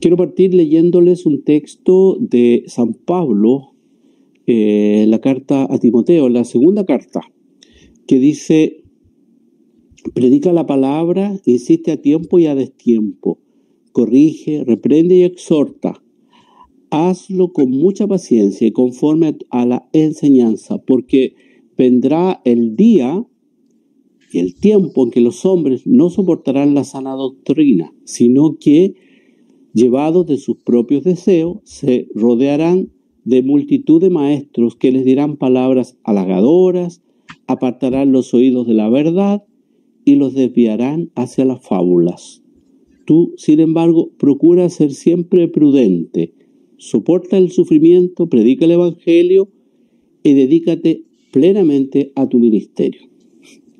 Quiero partir leyéndoles un texto de San Pablo, eh, la carta a Timoteo, la segunda carta, que dice, predica la palabra, insiste a tiempo y a destiempo, corrige, reprende y exhorta. Hazlo con mucha paciencia y conforme a la enseñanza, porque vendrá el día y el tiempo en que los hombres no soportarán la sana doctrina, sino que, llevados de sus propios deseos, se rodearán de multitud de maestros que les dirán palabras halagadoras, apartarán los oídos de la verdad y los desviarán hacia las fábulas. Tú, sin embargo, procura ser siempre prudente, soporta el sufrimiento, predica el Evangelio y dedícate plenamente a tu ministerio.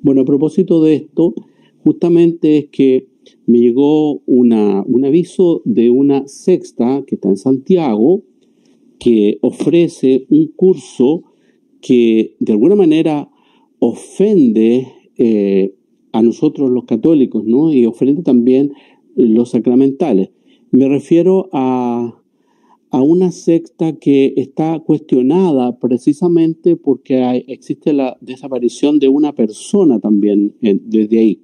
Bueno, a propósito de esto, justamente es que me llegó un aviso de una sexta que está en Santiago, que ofrece un curso que de alguna manera ofende eh, a nosotros los católicos, ¿no? Y ofende también los sacramentales. Me refiero a a una secta que está cuestionada precisamente porque existe la desaparición de una persona también eh, desde ahí.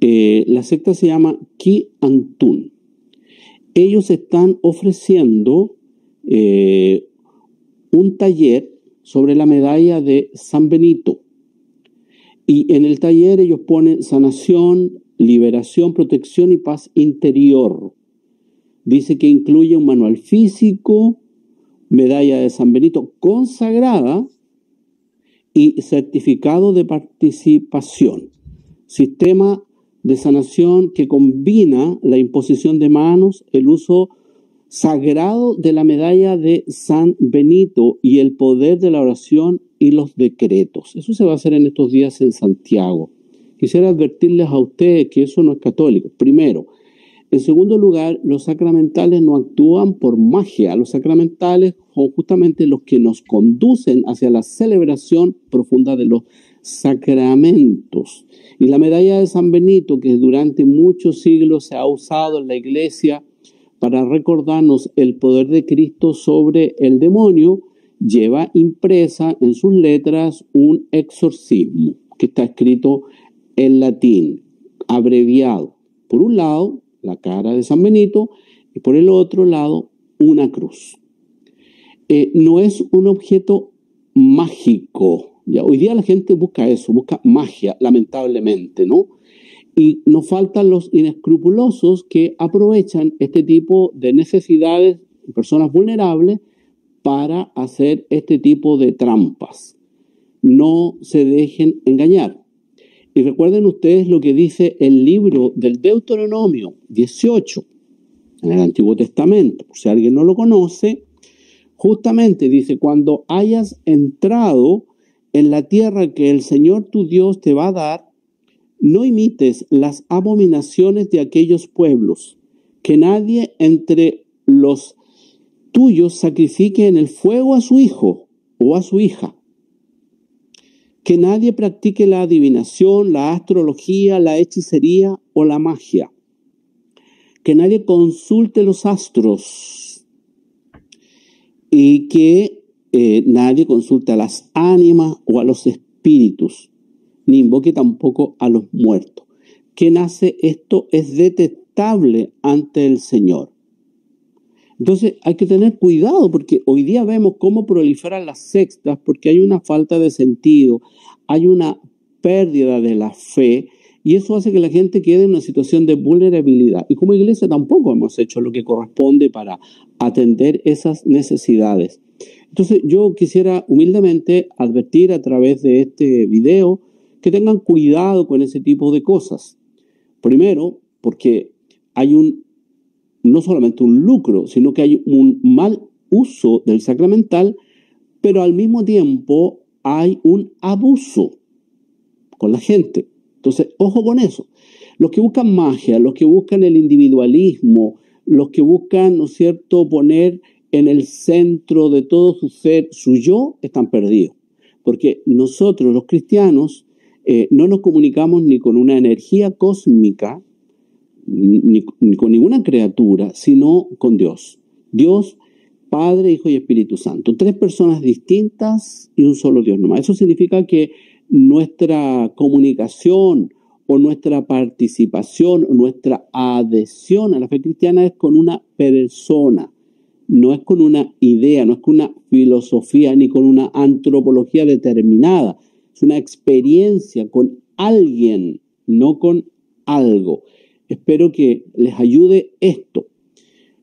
Eh, la secta se llama Ki Antun. Ellos están ofreciendo eh, un taller sobre la medalla de San Benito. Y en el taller ellos ponen sanación, liberación, protección y paz interior. Dice que incluye un manual físico, medalla de San Benito consagrada y certificado de participación. Sistema de sanación que combina la imposición de manos, el uso sagrado de la medalla de San Benito y el poder de la oración y los decretos. Eso se va a hacer en estos días en Santiago. Quisiera advertirles a ustedes que eso no es católico. Primero, en segundo lugar, los sacramentales no actúan por magia. Los sacramentales son justamente los que nos conducen hacia la celebración profunda de los sacramentos. Y la medalla de San Benito, que durante muchos siglos se ha usado en la iglesia para recordarnos el poder de Cristo sobre el demonio, lleva impresa en sus letras un exorcismo que está escrito en latín, abreviado. Por un lado, la cara de San Benito, y por el otro lado una cruz. Eh, no es un objeto mágico. Hoy día la gente busca eso, busca magia, lamentablemente, ¿no? Y nos faltan los inescrupulosos que aprovechan este tipo de necesidades de personas vulnerables para hacer este tipo de trampas. No se dejen engañar. Y recuerden ustedes lo que dice el libro del Deuteronomio 18 en el Antiguo Testamento. Si alguien no lo conoce, justamente dice, cuando hayas entrado en la tierra que el Señor tu Dios te va a dar, no imites las abominaciones de aquellos pueblos, que nadie entre los tuyos sacrifique en el fuego a su hijo o a su hija que nadie practique la adivinación, la astrología, la hechicería o la magia. Que nadie consulte los astros y que eh, nadie consulte a las ánimas o a los espíritus, ni invoque tampoco a los muertos. Que nace esto es detestable ante el Señor. Entonces hay que tener cuidado porque hoy día vemos cómo proliferan las sextas porque hay una falta de sentido, hay una pérdida de la fe y eso hace que la gente quede en una situación de vulnerabilidad. Y como iglesia tampoco hemos hecho lo que corresponde para atender esas necesidades. Entonces yo quisiera humildemente advertir a través de este video que tengan cuidado con ese tipo de cosas. Primero, porque hay un no solamente un lucro, sino que hay un mal uso del sacramental, pero al mismo tiempo hay un abuso con la gente. Entonces, ojo con eso. Los que buscan magia, los que buscan el individualismo, los que buscan, ¿no es cierto?, poner en el centro de todo su ser su yo, están perdidos. Porque nosotros, los cristianos, eh, no nos comunicamos ni con una energía cósmica, ni, con ninguna criatura, sino con Dios. Dios, Padre, Hijo y Espíritu Santo. Tres personas distintas y un solo Dios nomás. Eso significa que nuestra comunicación o nuestra participación nuestra adhesión a la fe cristiana es con una persona, no es con una idea, no es con una filosofía ni con una antropología determinada. Es una experiencia con alguien, no con algo. Espero que les ayude esto.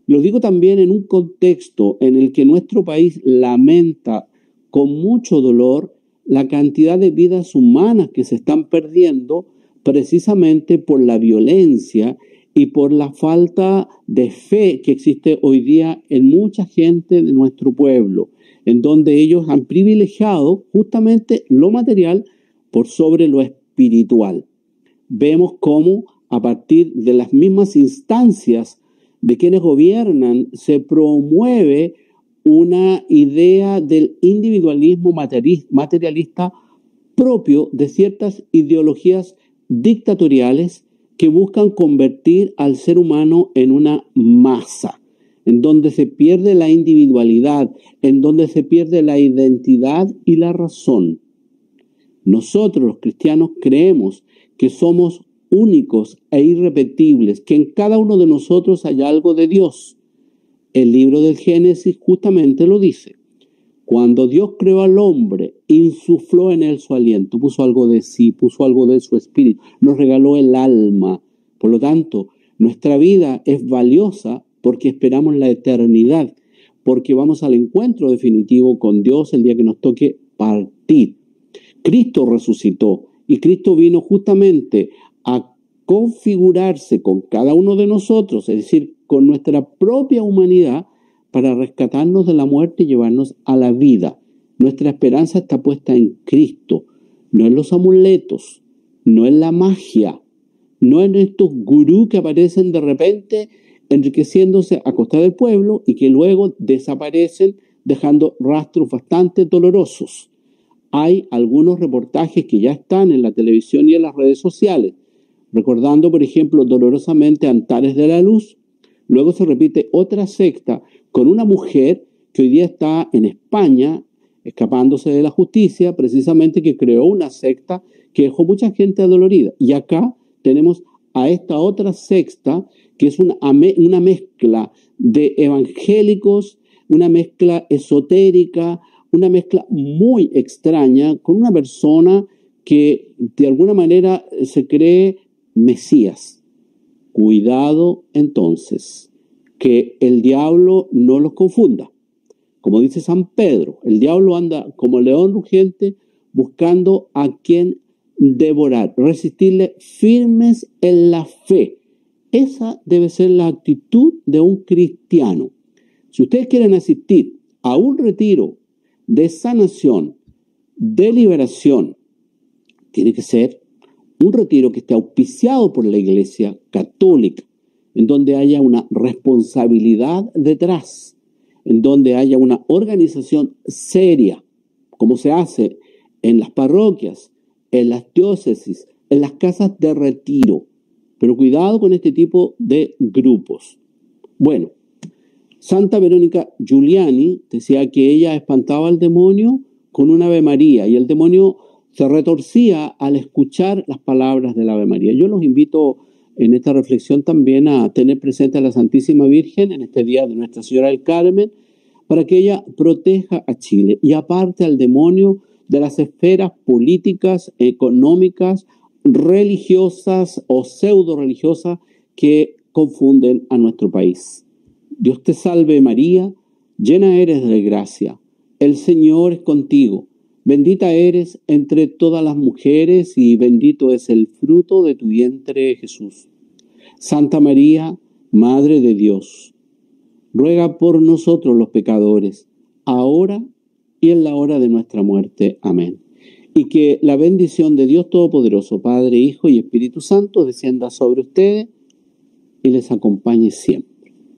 Lo digo también en un contexto en el que nuestro país lamenta con mucho dolor la cantidad de vidas humanas que se están perdiendo precisamente por la violencia y por la falta de fe que existe hoy día en mucha gente de nuestro pueblo, en donde ellos han privilegiado justamente lo material por sobre lo espiritual. Vemos cómo a partir de las mismas instancias de quienes gobiernan se promueve una idea del individualismo materialista propio de ciertas ideologías dictatoriales que buscan convertir al ser humano en una masa, en donde se pierde la individualidad, en donde se pierde la identidad y la razón. Nosotros los cristianos creemos que somos únicos e irrepetibles, que en cada uno de nosotros hay algo de Dios. El libro del Génesis justamente lo dice. Cuando Dios creó al hombre, insufló en él su aliento, puso algo de sí, puso algo de su espíritu, nos regaló el alma. Por lo tanto, nuestra vida es valiosa porque esperamos la eternidad, porque vamos al encuentro definitivo con Dios el día que nos toque partir. Cristo resucitó y Cristo vino justamente a configurarse con cada uno de nosotros, es decir, con nuestra propia humanidad, para rescatarnos de la muerte y llevarnos a la vida. Nuestra esperanza está puesta en Cristo, no en los amuletos, no en la magia, no en estos gurús que aparecen de repente enriqueciéndose a costa del pueblo y que luego desaparecen dejando rastros bastante dolorosos. Hay algunos reportajes que ya están en la televisión y en las redes sociales recordando, por ejemplo, dolorosamente Antares de la Luz. Luego se repite otra secta con una mujer que hoy día está en España, escapándose de la justicia, precisamente que creó una secta que dejó mucha gente adolorida. Y acá tenemos a esta otra secta, que es una, una mezcla de evangélicos, una mezcla esotérica, una mezcla muy extraña, con una persona que de alguna manera se cree Mesías. Cuidado entonces, que el diablo no los confunda. Como dice San Pedro, el diablo anda como león rugiente buscando a quien devorar, resistirle firmes en la fe. Esa debe ser la actitud de un cristiano. Si ustedes quieren asistir a un retiro de sanación, de liberación, tiene que ser un retiro que esté auspiciado por la Iglesia Católica, en donde haya una responsabilidad detrás, en donde haya una organización seria, como se hace en las parroquias, en las diócesis, en las casas de retiro. Pero cuidado con este tipo de grupos. Bueno, Santa Verónica Giuliani decía que ella espantaba al demonio con una Ave María y el demonio se retorcía al escuchar las palabras del Ave María. Yo los invito en esta reflexión también a tener presente a la Santísima Virgen en este día de Nuestra Señora del Carmen, para que ella proteja a Chile y aparte al demonio de las esferas políticas, económicas, religiosas o pseudo religiosas que confunden a nuestro país. Dios te salve María, llena eres de gracia, el Señor es contigo Bendita eres entre todas las mujeres y bendito es el fruto de tu vientre Jesús. Santa María, Madre de Dios, ruega por nosotros los pecadores, ahora y en la hora de nuestra muerte. Amén. Y que la bendición de Dios Todopoderoso, Padre, Hijo y Espíritu Santo descienda sobre ustedes y les acompañe siempre.